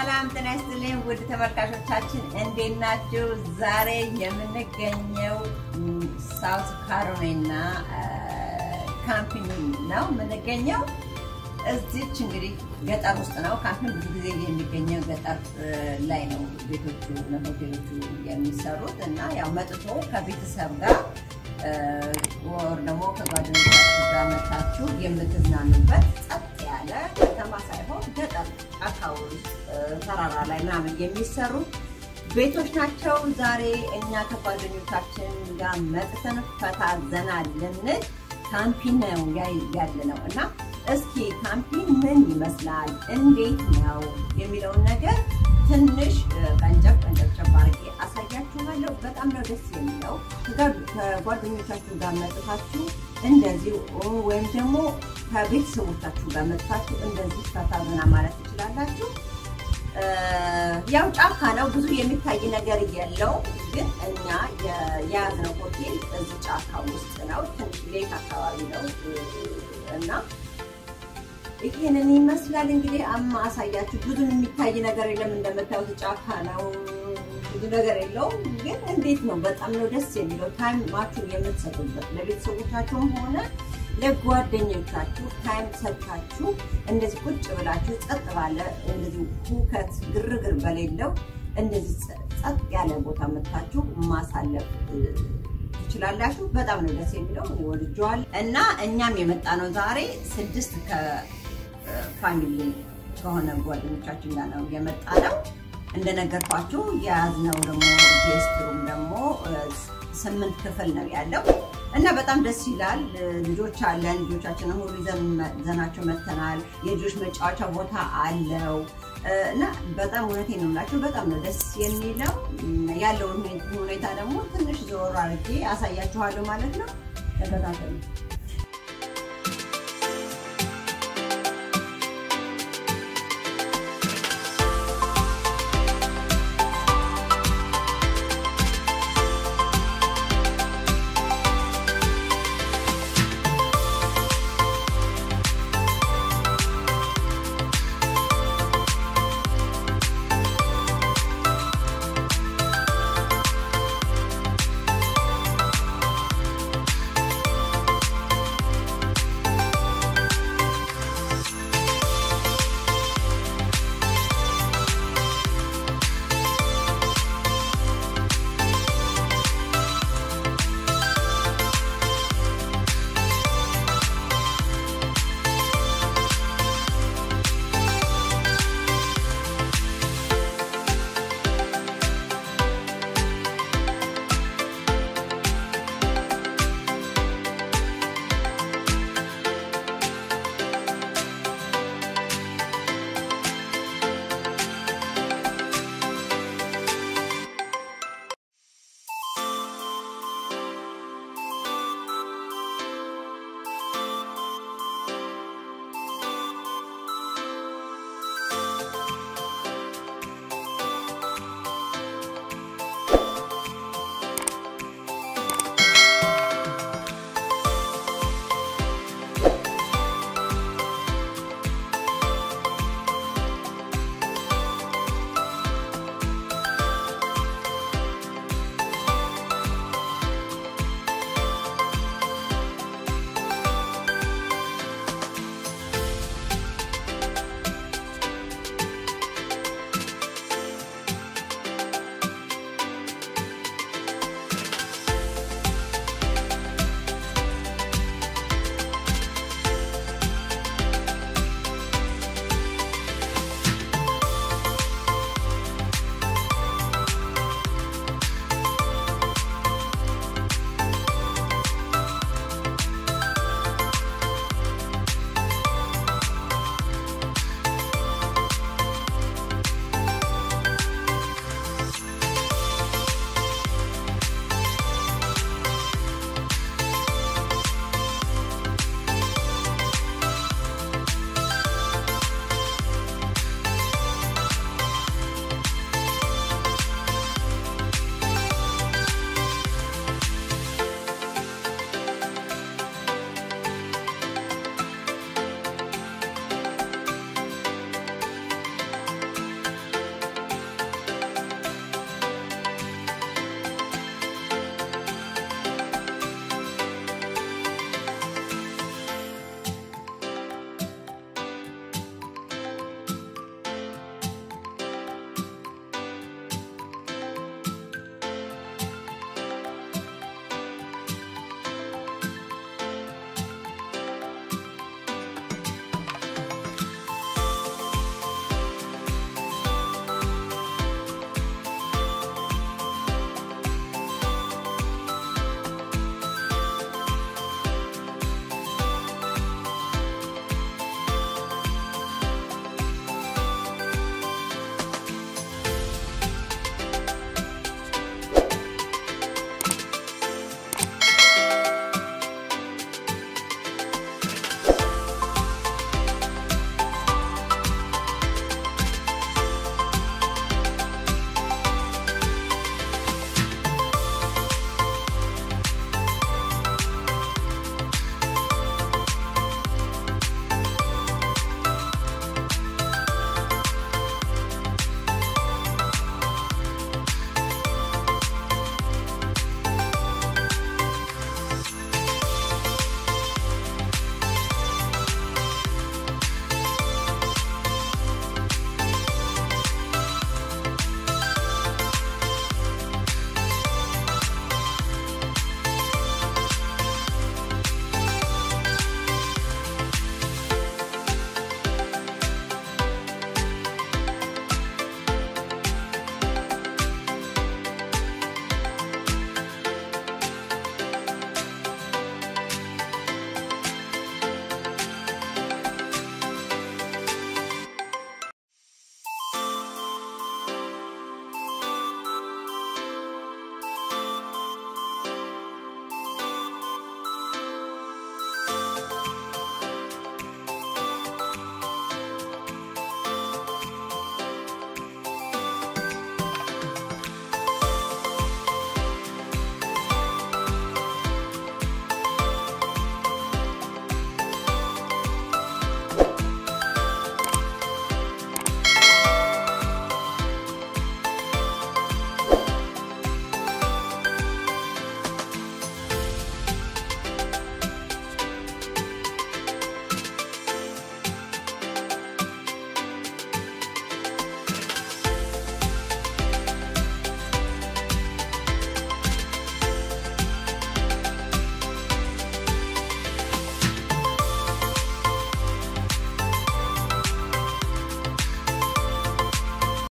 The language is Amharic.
ሰላም ጤና ይስጥልኝ ውድ ተመልካቾቻችን እንዴት ናችሁ? ዛሬ የምንገኘው ሳውት ካሮላይና camping ነው የምንገኘው። እዚች እንግዲህ ገጠር ውስጥ ነው። camping ብዙ ጊዜ የሚገኘው ገጠር ላይ ነው ቤቶቹ እና ሆቴሎቹ የሚሰሩት እና ያው መጥቶ ከቤተሰብ ጋር ወይ ደግሞ ከጓደኞቻችሁ ጋር መታችሁ የምትዝናኑበት ጸጥ ያለ ከተማ ሳይሆን ገጠር ጫካ ተራራ ላይ ምናምን የሚሰሩ ቤቶች ናቸው። ዛሬ እኛ ከጓደኞቻችን ጋር መጥተን ፈታ ዘና ልንል ካምፒን ነው ያለ ነው እና እስኪ ካምፒን ምን ይመስላል፣ እንዴት ነው የሚለውን ነገር ትንሽ ቀንጨብ ቀንጨብ አድርጌ አሳያችኋለሁ። በጣም ነው ደስ የሚለው። ከጓደኞቻችሁ ጋር መጥታችሁ እንደዚሁ ወይም ደግሞ ከቤተሰቦቻችሁ ጋር መጥታችሁ እንደዚህ ፈታ ዘና ማለት ትችላላችሁ። ያው ጫካ ነው፣ ብዙ የሚታይ ነገር የለው። ግን እኛ የያዝነው ሆቴል እዚህ ጫካ ውስጥ ነው። ትንሽ ሌት አካባቢ ነው እና ይህንን ይመስላል እንግዲህ አማ አሳያችሁ። ብዙም የሚታይ ነገር የለም። እንደምታዩት ጫካ ነው፣ ብዙ ነገር የለውም። ግን እንዴት ነው በጣም ነው ደስ የሚለው time አችሁን የምትሰጡበት ለቤተሰቦቻችሁም ሆነ ለጓደኞቻችሁ time ሰጥታችሁ እንደዚህ ቁጭ ብላችሁ ጸጥ ባለ እንደዚህ ሁከት ግርግር በሌለው እንደዚህ ጸጥ ያለ ቦታ መጥታችሁ ማሳለፍ ትችላላችሁ። በጣም ነው ደስ የሚለው ወድጀዋል። እና እኛም የመጣነው ዛሬ ስድስት ከ family ከሆነ ጓደኞቻችን ጋር ነው የመጣነው። እንደነገርኳችሁ የያዝነው ደግሞ guest ደግሞ ስምንት ክፍል ነው ያለው እና በጣም ደስ ይላል። ልጆች አለን። ልጆቻችንን ሁሉ ይዘን ይዘናቸው መተናል። የልጆች መጫወቻ ቦታ አለው እና በጣም እውነቴን ነው የምላችሁ በጣም ነው ደስ የሚለው። ያለውን ሁኔታ ደግሞ ትንሽ ዞር አድርጌ አሳያችኋለሁ ማለት ነው። ተከታተሉ።